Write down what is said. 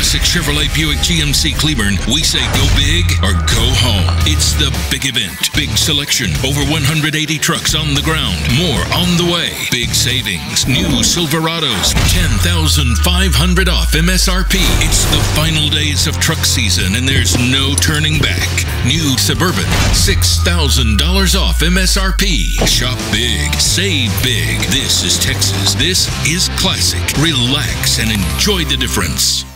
classic Chevrolet Buick GMC Cleburne, we say go big or go home. It's the big event. Big selection. Over 180 trucks on the ground. More on the way. Big savings. New Silverados. 10,500 off MSRP. It's the final days of truck season and there's no turning back. New Suburban. $6,000 off MSRP. Shop big. Save big. This is Texas. This is classic. Relax and enjoy the difference.